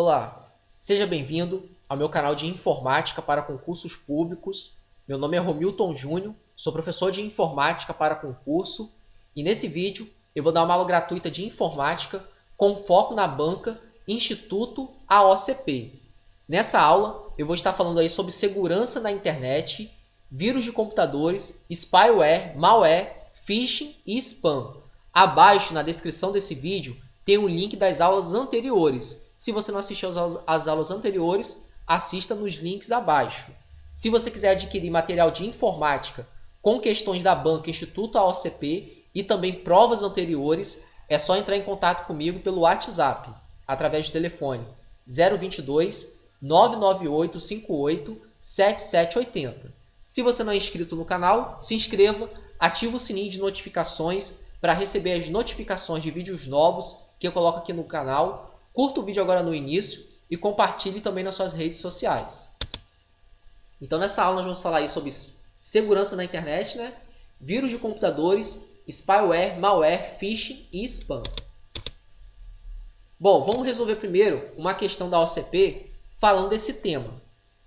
Olá, seja bem-vindo ao meu canal de informática para concursos públicos. Meu nome é Romilton Júnior, sou professor de informática para concurso e nesse vídeo eu vou dar uma aula gratuita de informática com foco na banca Instituto AOCP. Nessa aula eu vou estar falando aí sobre segurança na internet, vírus de computadores, spyware, malware, phishing e spam. Abaixo na descrição desse vídeo tem um link das aulas anteriores. Se você não assistiu às aulas anteriores, assista nos links abaixo. Se você quiser adquirir material de informática com questões da banca Instituto AOCP e também provas anteriores, é só entrar em contato comigo pelo WhatsApp, através do telefone 022 998 58 7780. Se você não é inscrito no canal, se inscreva, ative o sininho de notificações para receber as notificações de vídeos novos que eu coloco aqui no canal. Curta o vídeo agora no início e compartilhe também nas suas redes sociais. Então nessa aula nós vamos falar aí sobre segurança na internet, né? vírus de computadores, spyware, malware, phishing e spam. Bom, vamos resolver primeiro uma questão da OCP falando desse tema.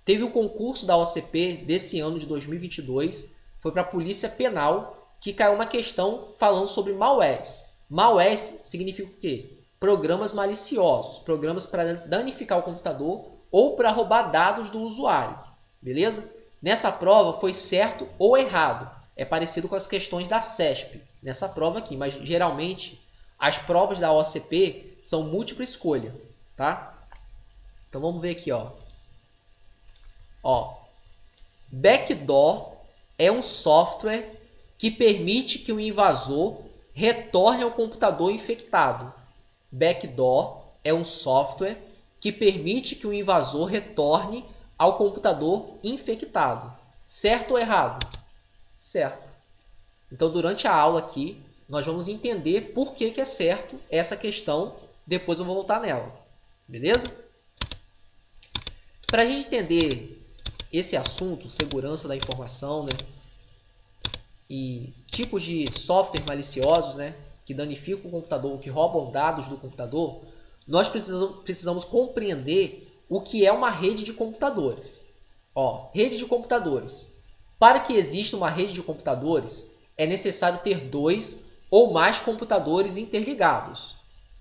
Teve o concurso da OCP desse ano de 2022, foi para a Polícia Penal, que caiu uma questão falando sobre malwares. Malware significa o quê? Programas maliciosos, programas para danificar o computador ou para roubar dados do usuário, beleza? Nessa prova foi certo ou errado. É parecido com as questões da CESP, nessa prova aqui, mas geralmente as provas da OCP são múltipla escolha, tá? Então vamos ver aqui, ó. Ó, backdoor é um software que permite que o invasor retorne ao computador infectado. Backdoor é um software que permite que o invasor retorne ao computador infectado. Certo ou errado? Certo. Então, durante a aula aqui, nós vamos entender por que, que é certo essa questão. Depois eu vou voltar nela. Beleza? Para a gente entender esse assunto, segurança da informação, né? e tipos de software maliciosos, né, que danificam o computador, que roubam dados do computador, nós precisamos, precisamos compreender o que é uma rede de computadores. Ó, rede de computadores. Para que exista uma rede de computadores, é necessário ter dois ou mais computadores interligados.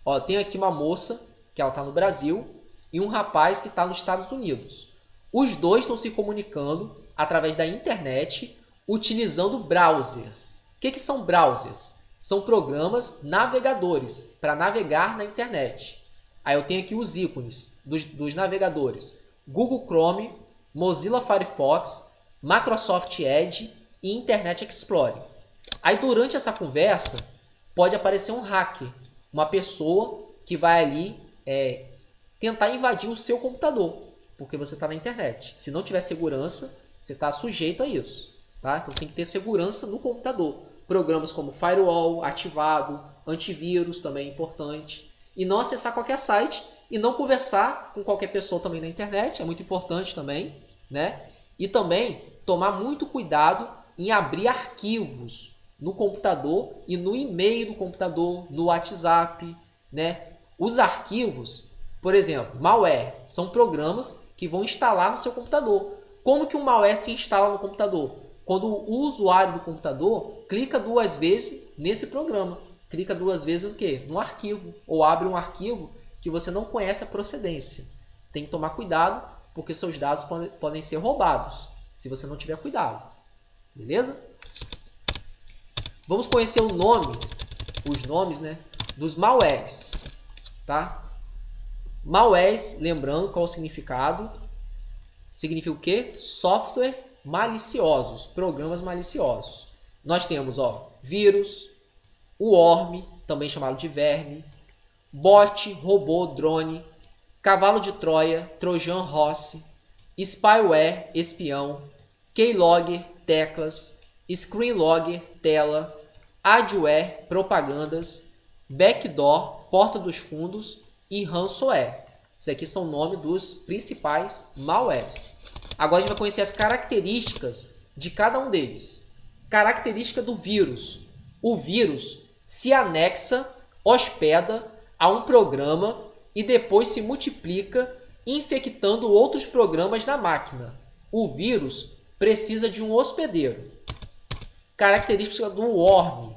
Ó, tem aqui uma moça que ela está no Brasil e um rapaz que está nos Estados Unidos. Os dois estão se comunicando através da internet utilizando browsers. O que, que são browsers? São programas navegadores para navegar na internet. Aí eu tenho aqui os ícones dos, dos navegadores: Google Chrome, Mozilla Firefox, Microsoft Edge e Internet Explorer. Aí durante essa conversa pode aparecer um hacker, uma pessoa que vai ali é, tentar invadir o seu computador, porque você está na internet. Se não tiver segurança, você está sujeito a isso. Tá? Então tem que ter segurança no computador. Programas como firewall ativado, antivírus também é importante. E não acessar qualquer site e não conversar com qualquer pessoa também na internet, é muito importante também. Né? E também tomar muito cuidado em abrir arquivos no computador e no e-mail do computador, no WhatsApp. Né? Os arquivos, por exemplo, malware, são programas que vão instalar no seu computador. Como que um malware se instala no computador? Quando o usuário do computador clica duas vezes nesse programa. Clica duas vezes no quê? No arquivo. Ou abre um arquivo que você não conhece a procedência. Tem que tomar cuidado, porque seus dados podem ser roubados, se você não tiver cuidado. Beleza? Vamos conhecer o nome, os nomes, né, dos malwares, tá? Malwares, lembrando qual o significado? Significa o quê? Software maliciosos, programas maliciosos. Nós temos ó, vírus, o worm, também chamado de verme, bot, robô, drone, cavalo de Troia, trojan Rossi, spyware, espião, keylogger, teclas, screenlogger, tela, adware, propagandas, backdoor, porta dos fundos e ransomware. Esses aqui são o nome dos principais malwares. Agora a gente vai conhecer as características de cada um deles. Característica do vírus. O vírus se anexa, hospeda a um programa e depois se multiplica infectando outros programas na máquina. O vírus precisa de um hospedeiro. Característica do worm.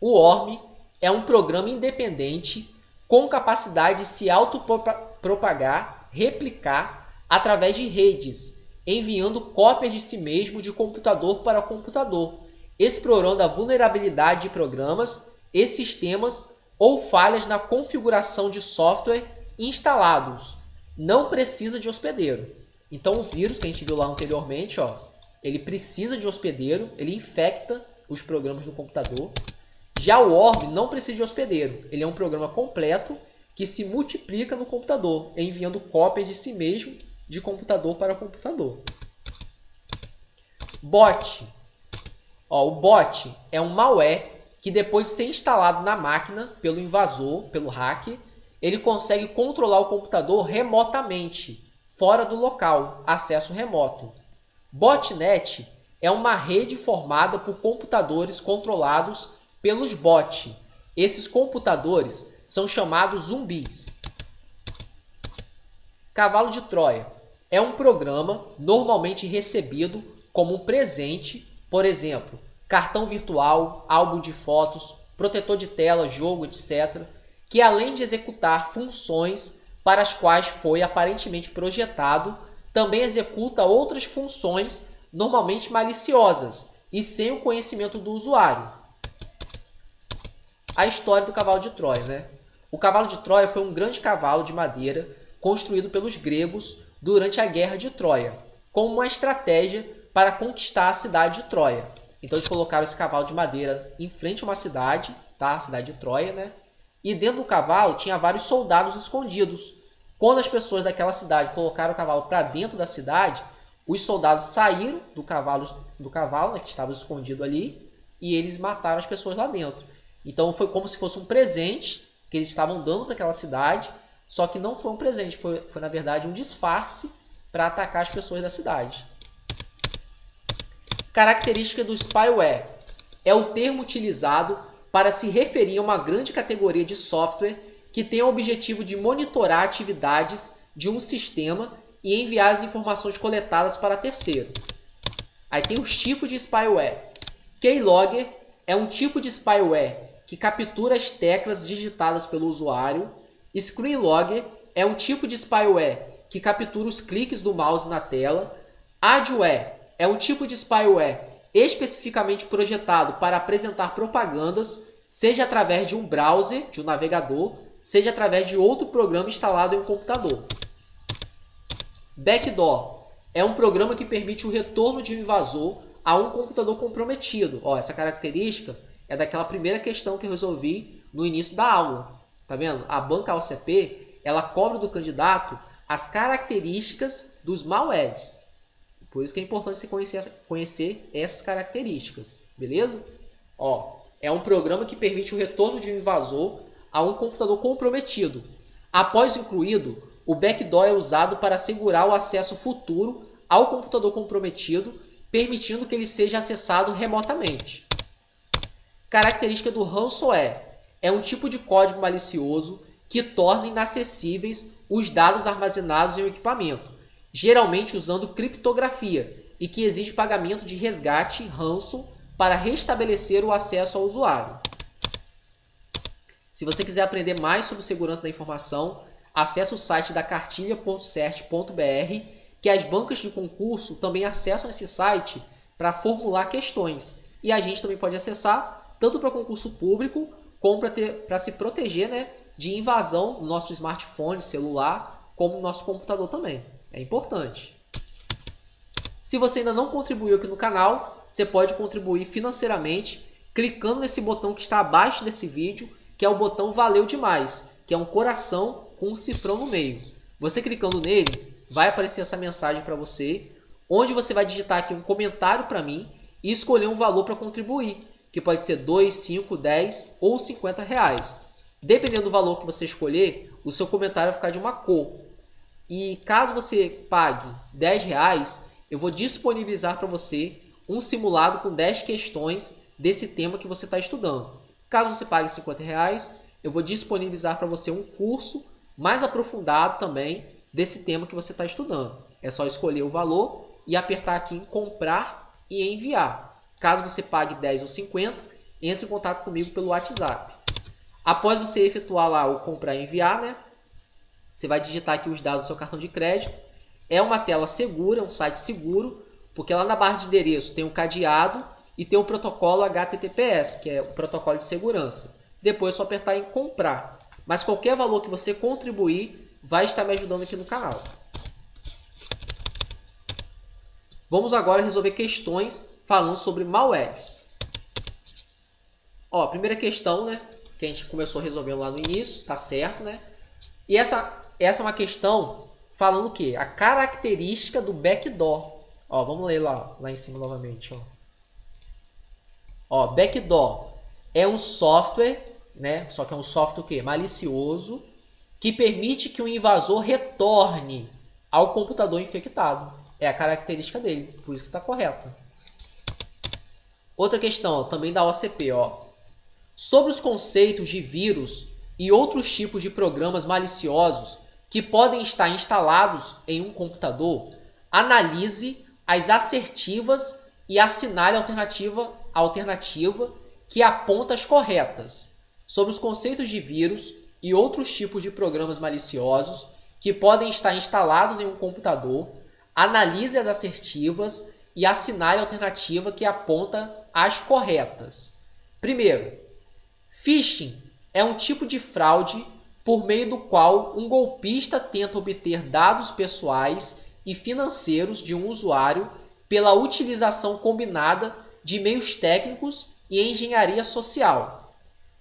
O worm é um programa independente com capacidade de se autopropagar, replicar através de redes, enviando cópias de si mesmo de computador para computador, explorando a vulnerabilidade de programas e sistemas ou falhas na configuração de software instalados. Não precisa de hospedeiro. Então o vírus que a gente viu lá anteriormente, ó, ele precisa de hospedeiro, ele infecta os programas do computador. Já o Orb não precisa de hospedeiro. Ele é um programa completo que se multiplica no computador, enviando cópias de si mesmo de computador para computador. Bot. Ó, o bot é um malware que depois de ser instalado na máquina pelo invasor, pelo hacker, ele consegue controlar o computador remotamente, fora do local, acesso remoto. Botnet é uma rede formada por computadores controlados pelos bots. Esses computadores são chamados zumbis. Cavalo de Troia é um programa normalmente recebido como um presente, por exemplo, cartão virtual, álbum de fotos, protetor de tela, jogo, etc., que além de executar funções para as quais foi aparentemente projetado, também executa outras funções normalmente maliciosas e sem o conhecimento do usuário. A história do cavalo de Troia, né? O cavalo de Troia foi um grande cavalo de madeira construído pelos gregos durante a guerra de Troia, como uma estratégia para conquistar a cidade de Troia. Então eles colocaram esse cavalo de madeira em frente a uma cidade, tá? A cidade de Troia, né? E dentro do cavalo tinha vários soldados escondidos. Quando as pessoas daquela cidade colocaram o cavalo para dentro da cidade, os soldados saíram do cavalo, do cavalo né, que estava escondido ali, e eles mataram as pessoas lá dentro. Então foi como se fosse um presente que eles estavam dando para aquela cidade, só que não foi um presente, foi, foi na verdade um disfarce para atacar as pessoas da cidade. Característica do spyware é o termo utilizado para se referir a uma grande categoria de software que tem o objetivo de monitorar atividades de um sistema e enviar as informações coletadas para terceiro. Aí tem os tipos de spyware. Keylogger é um tipo de spyware que captura as teclas digitadas pelo usuário. Screenlogger é um tipo de spyware que captura os cliques do mouse na tela. Adware é um tipo de spyware especificamente projetado para apresentar propagandas, seja através de um browser, de um navegador, seja através de outro programa instalado em um computador. Backdoor é um programa que permite o retorno de um invasor a um computador comprometido. Ó, essa característica é daquela primeira questão que eu resolvi no início da aula. Tá vendo? A banca OCP, ela cobra do candidato as características dos malwares. Por isso que é importante você conhecer, conhecer essas características, beleza? Ó, é um programa que permite o retorno de um invasor a um computador comprometido. Após incluído, o backdoor é usado para assegurar o acesso futuro ao computador comprometido, permitindo que ele seja acessado remotamente. Característica do ransomware é um tipo de código malicioso que torna inacessíveis os dados armazenados em um equipamento, geralmente usando criptografia, e que exige pagamento de resgate ransom para restabelecer o acesso ao usuário. Se você quiser aprender mais sobre segurança da informação, acesse o site da cartilha.cert.br, que as bancas de concurso também acessam esse site para formular questões. E a gente também pode acessar tanto para concurso público como para se proteger né, de invasão no nosso smartphone, celular, como no nosso computador também. É importante. Se você ainda não contribuiu aqui no canal, você pode contribuir financeiramente clicando nesse botão que está abaixo desse vídeo, que é o botão Valeu Demais, que é um coração com um cifrão no meio. Você clicando nele, vai aparecer essa mensagem para você, onde você vai digitar aqui um comentário para mim e escolher um valor para contribuir, que pode ser 2, 5, 10 ou 50 reais. Dependendo do valor que você escolher, o seu comentário vai ficar de uma cor. E caso você pague 10 reais, eu vou disponibilizar para você um simulado com 10 questões desse tema que você está estudando. Caso você pague 50 reais, eu vou disponibilizar para você um curso mais aprofundado também desse tema que você está estudando. É só escolher o valor e apertar aqui em comprar e enviar. Caso você pague 10 ou 50, entre em contato comigo pelo WhatsApp. Após você efetuar lá o comprar e enviar, né? Você vai digitar aqui os dados do seu cartão de crédito. É uma tela segura, é um site seguro, porque lá na barra de endereço tem um cadeado e tem o protocolo HTTPS, que é o protocolo de segurança. Depois é só apertar em comprar. Mas qualquer valor que você contribuir vai estar me ajudando aqui no canal. Vamos agora resolver questões falando sobre malwares. Ó, primeira questão, né? Que a gente começou resolvendo lá no início, tá certo, né? E essa, essa é uma questão falando o quê? A característica do backdoor. Ó, vamos ler lá, lá em cima novamente, ó. Ó, backdoor é um software, né? Só que é um software o quê? Malicioso, que permite que o invasor retorne ao computador infectado. É a característica dele, por isso que está correto. Outra questão, também da OCP, ó. Sobre os conceitos de vírus e outros tipos de programas maliciosos que podem estar instalados em um computador, analise as assertivas e assinale a alternativa alternativa que aponta as corretas sobre os conceitos de vírus e outros tipos de programas maliciosos que podem estar instalados em um computador, analise as assertivas e assinale a alternativa que aponta as corretas. Primeiro, phishing é um tipo de fraude por meio do qual um golpista tenta obter dados pessoais e financeiros de um usuário pela utilização combinada de meios técnicos e engenharia social.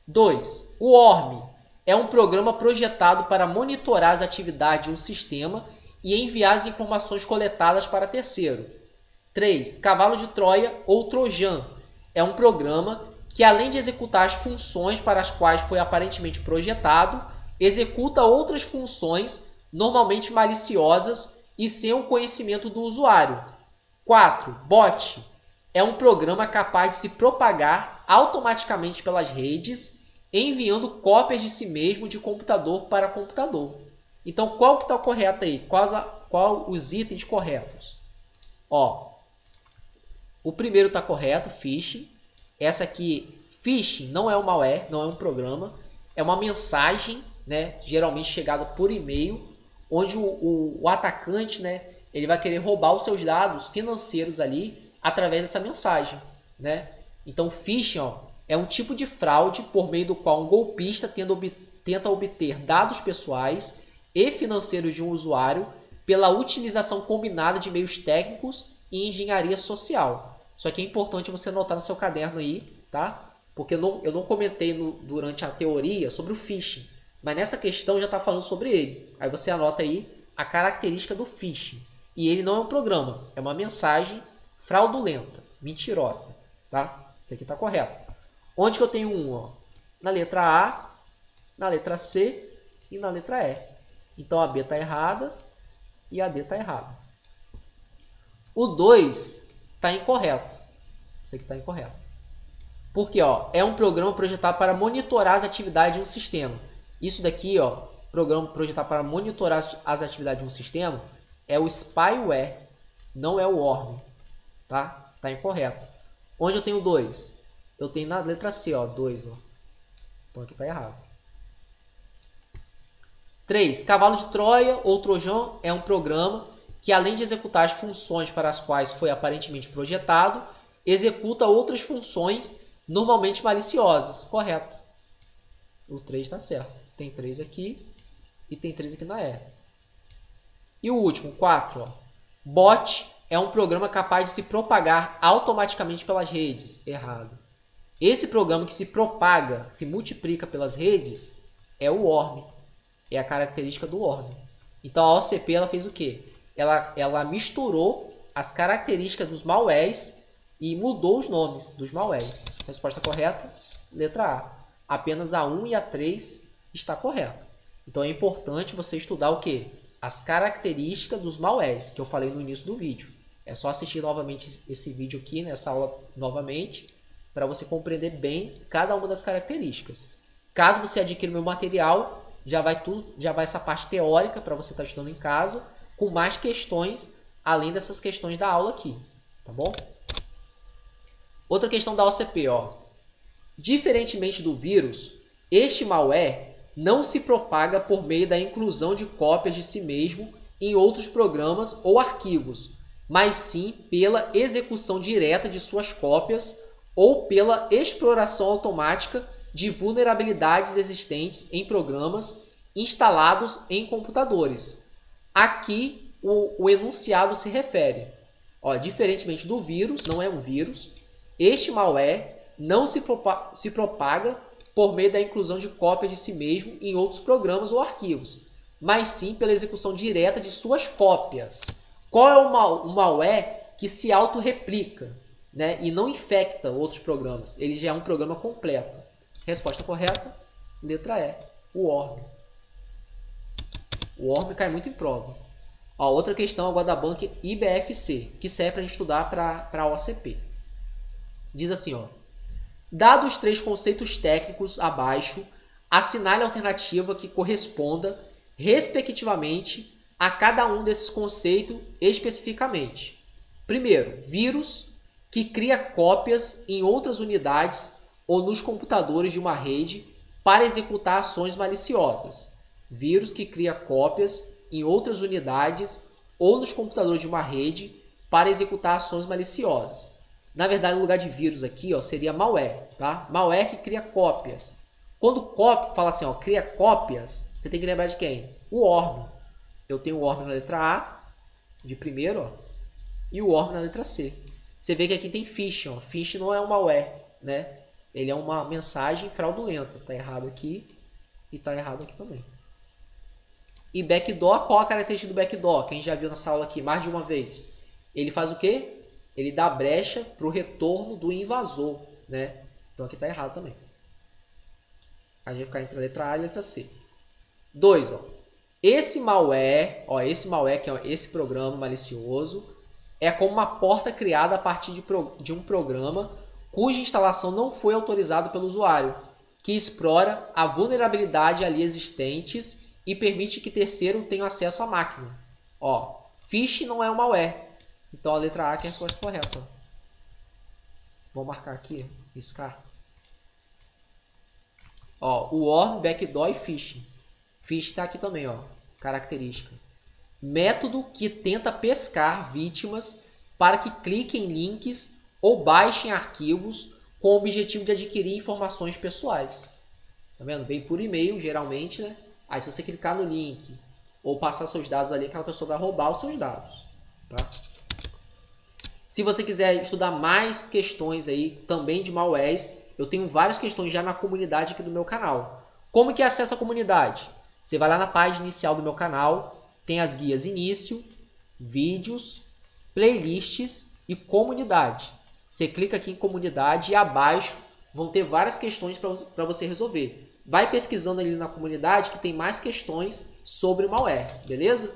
2. O ORM é um programa projetado para monitorar as atividades de um sistema e enviar as informações coletadas para terceiro. 3. Cavalo de Troia ou Trojan é um programa que, além de executar as funções para as quais foi aparentemente projetado, executa outras funções, normalmente maliciosas e sem o conhecimento do usuário. 4. Bot é um programa capaz de se propagar automaticamente pelas redes, enviando cópias de si mesmo de computador para computador. Então, qual que está correto aí? Quais a, qual os itens corretos? Ó, o primeiro está correto, phishing. Essa aqui, phishing não é um malware, não é um programa, é uma mensagem, né, geralmente chegada por e-mail, onde o, o, o atacante, né, ele vai querer roubar os seus dados financeiros ali através dessa mensagem, né? Então, phishing ó, é um tipo de fraude por meio do qual um golpista ob tenta obter dados pessoais e financeiros de um usuário pela utilização combinada de meios técnicos e engenharia social. Só que é importante você anotar no seu caderno aí, tá? Porque eu não, eu não comentei no, durante a teoria sobre o phishing, mas nessa questão já está falando sobre ele. Aí você anota aí a característica do phishing. E ele não é um programa, é uma mensagem fraudulenta, mentirosa, tá? Isso aqui está correto. Onde que eu tenho um? Ó? Na letra A, na letra C e na letra E. Então a B está errada e a D está errada. O 2 está incorreto. Isso aqui está incorreto. Porque ó, é um programa projetado para monitorar as atividades de um sistema. Isso daqui, ó, programa projetado para monitorar as atividades de um sistema, é o spyware, não é o worm tá? Tá incorreto. Onde eu tenho 2? Eu tenho na letra C, ó, 2, ó. Então aqui tá errado. 3. Cavalo de Troia ou Trojan é um programa que, além de executar as funções para as quais foi aparentemente projetado, executa outras funções normalmente maliciosas. Correto. O 3 está certo. Tem 3 aqui e tem 3 aqui na E. E o último, 4. Ó. Bot é um programa capaz de se propagar automaticamente pelas redes. Errado. Esse programa que se propaga, se multiplica pelas redes, é o ORM. É a característica do ORM. Então a OCP ela fez o quê? Ela, ela misturou as características dos malwares e mudou os nomes dos malwares. Resposta correta? Letra A. Apenas a 1 e a 3 está correta. Então é importante você estudar o que? As características dos malwares, que eu falei no início do vídeo. É só assistir novamente esse vídeo aqui, nessa aula novamente, para você compreender bem cada uma das características. Caso você adquira meu material, já vai tudo, já vai essa parte teórica para você estar tá estudando em casa, com mais questões além dessas questões da aula aqui, tá bom? Outra questão da OCP, ó. Diferentemente do vírus, este malware não se propaga por meio da inclusão de cópias de si mesmo em outros programas ou arquivos, mas sim pela execução direta de suas cópias ou pela exploração automática de vulnerabilidades existentes em programas instalados em computadores. Aqui o, o enunciado se refere. Ó, diferentemente do vírus, não é um vírus, este malware não se, propaga, se propaga por meio da inclusão de cópias de si mesmo em outros programas ou arquivos, mas sim pela execução direta de suas cópias. Qual é o, mal, o malware que se autorreplica né, e não infecta outros programas? Ele já é um programa completo. Resposta correta, letra E, o ORM. O ORM cai muito em prova. Ó, outra questão agora da banca IBFC, que serve para estudar para a OCP. Diz assim, ó. Dados os três conceitos técnicos abaixo, assinale a alternativa que corresponda, respectivamente, a cada um desses conceitos especificamente. Primeiro, vírus, que cria cópias em outras unidades ou nos computadores de uma rede para executar ações maliciosas. Vírus que cria cópias em outras unidades ou nos computadores de uma rede para executar ações maliciosas. Na verdade, o lugar de vírus aqui ó, seria malware, tá? Malware que cria cópias. Quando cópia, fala assim, ó, cria cópias, você tem que lembrar de quem? O ORM. Eu tenho o ORM na letra A, de primeiro, ó, e o ORM na letra C. Você vê que aqui tem phishing, ó. Phishing não é um malware, né? ele é uma mensagem fraudulenta. Está errado aqui e está errado aqui também. E backdoor, qual a característica do backdoor? Quem já viu nessa aula aqui mais de uma vez. Ele faz o quê? Ele dá brecha para o retorno do invasor. Né? Então aqui está errado também. A gente vai ficar entre a letra A e a letra C. 2. Esse malware, ó, esse malware que é esse programa malicioso, é como uma porta criada a partir de, pro, de um programa cuja instalação não foi autorizada pelo usuário, que explora a vulnerabilidade ali existentes e permite que terceiro tenha acesso à máquina. Ó, phish não é um malware. Então a letra A que é a resposta correta. Vou marcar aqui, riscar. Ó, o worm, backdoor e phishing. Phishing está aqui também, ó, característica. Método que tenta pescar vítimas para que cliquem em links ou baixem arquivos com o objetivo de adquirir informações pessoais. Tá vendo? Vem por e-mail, geralmente, né? Aí se você clicar no link ou passar seus dados ali, aquela pessoa vai roubar os seus dados, tá? Se você quiser estudar mais questões aí, também de malwares, eu tenho várias questões já na comunidade aqui do meu canal. Como que é acessa a comunidade? Você vai lá na página inicial do meu canal, tem as guias início, vídeos, playlists e comunidade. Você clica aqui em comunidade e abaixo vão ter várias questões para você resolver. Vai pesquisando ali na comunidade que tem mais questões sobre malware, beleza?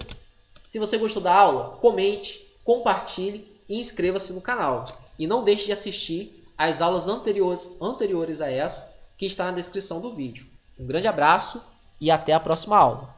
Se você gostou da aula, comente, compartilhe e inscreva-se no canal. E não deixe de assistir as aulas anteriores, anteriores a essa que está na descrição do vídeo. Um grande abraço e até a próxima aula.